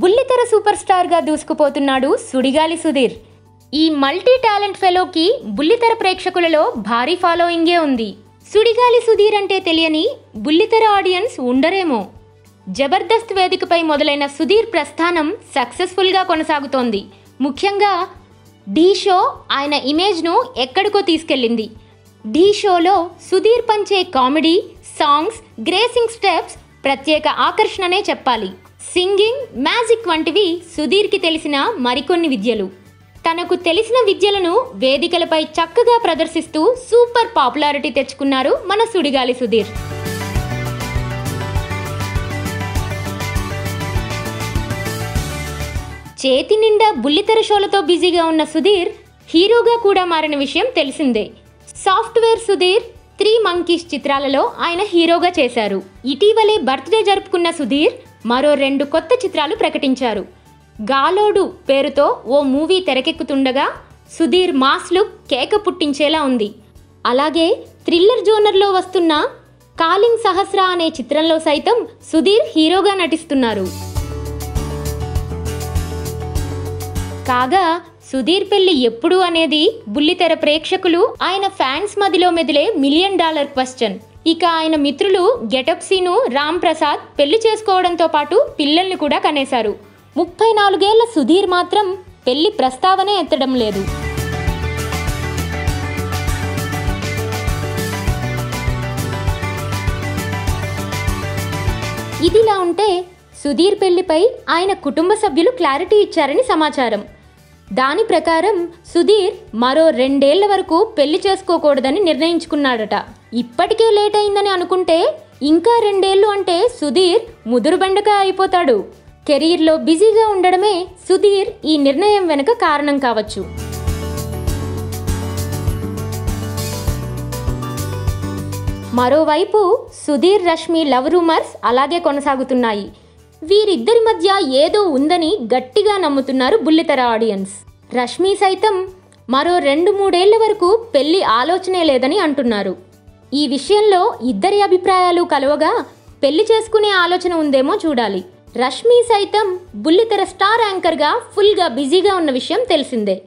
బుల్లితెర సూపర్ స్టార్గా దూసుకుపోతున్నాడు సుడిగాలి సుధీర్. ఈ మల్టీ టాలెంట్ ఫెలోకి బుల్లితెర ప్రేక్షకులలో భారీ ఫాలోయింగే ఉంది. సుడిగాలి సుధీర్ అంటే తెలియని బుల్లితెర ఆడియన్స్ ఉండరేమో. జబర్దస్త్ వేదికపై మొదలైన సుధీర్ ప్రస్థానం సక్సెస్ఫుల్గా కొనసాగుతోంది. ముఖ్యంగా ఢీ షో ఆయన ఇమేజ్ను ఎక్కడికో తీసుకెళ్ళింది. ఢీ షోలో సుధీర్ పంచే కామెడీ సాంగ్స్ గ్రేసింగ్ స్టెప్స్ ప్రత్యేక ఆకర్షణనే చెప్పాలి. సింగింగ్ మ్యాజిక్ వంటివి సుధీర్కి తెలిసిన మరికొన్ని విద్యలు. తనకు తెలిసిన విద్యలను వేదికలపై చక్కగా ప్రదర్శిస్తూ సూపర్ పాపులారిటీ తెచ్చుకున్నారు మన సుడిగాలి సుధీర్. చేతి నిండా బుల్లితెర షోలతో బిజీగా ఉన్న సుధీర్ హీరోగా కూడా మారిన విషయం తెలిసిందే. సాఫ్ట్వేర్ సుధీర్ త్రీ మంకీస్ చిత్రాలలో ఆయన హీరోగా చేశారు. ఇటీవలే బర్త్డే జరుపుకున్న సుధీర్ మరో రెండు కొత్త చిత్రాలు ప్రకటించారు. గాలోడు పేరుతో ఓ మూవీ తెరకెక్కుతుండగా సుధీర్ మాస్ లుక్ కేక పుట్టించేలా ఉంది. అలాగే థ్రిల్లర్ జోనర్లో వస్తున్న కాలింగ్ సహస్ర అనే చిత్రంలో సైతం సుధీర్ హీరోగా నటిస్తున్నారు. కాగా సుధీర్ పెళ్ళి ఎప్పుడు అనేది బుల్లితెర ప్రేక్షకులు ఆయన ఫ్యాన్స్ మదిలో మెదిలే మిలియన్ డాలర్ క్వశ్చన్. ఇక ఆయన మిత్రులు గెటప్ సీను రామ్ ప్రసాద్ పెళ్ళి చేసుకోవడంతో పాటు పిల్లల్ని కూడా కనేశారు. ముప్పై నాలుగేళ్ళ సుధీర్ మాత్రం పెళ్ళి ప్రస్తావనే ఎత్తడం లేదు. ఇదిలా ఉంటే సుధీర్ పెళ్ళిపై ఆయన కుటుంబ సభ్యులు క్లారిటీ ఇచ్చారని సమాచారం. దాని ప్రకారం సుధీర్ మరో రెండేళ్ళ వరకు పెళ్ళి చేసుకోకూడదని నిర్ణయించుకున్నాడట. ఇప్పటికే లేట్ అయిందని అనుకుంటే ఇంకా రెండేళ్ళు అంటే సుధీర్ ముదురుబెండక అయిపోతాడు. కెరీర్లో బిజీగా ఉండడమే సుధీర్ ఈ నిర్ణయం వెనుక కారణం కావచ్చు. మరోవైపు సుధీర్ రష్మి లవ్ రూమర్స్ అలాగే కొనసాగుతున్నాయి. వీరిద్దరి మధ్య ఏదో ఉందని గట్టిగా నమ్ముతున్నారు బుల్లితెర ఆడియన్స్. రష్మి సైతం మరో రెండు మూడేళ్ళ వరకు పెళ్ళి ఆలోచనే లేదని అంటున్నారు. ఈ విషయంలో ఇద్దరి అభిప్రాయాలు కలవగా పెళ్ళి చేసుకునే ఆలోచన ఉందేమో చూడాలి. రష్మి సైతం బుల్లితెర స్టార్ యాంకర్గా ఫుల్గా బిజీగా ఉన్న విషయం తెలిసిందే.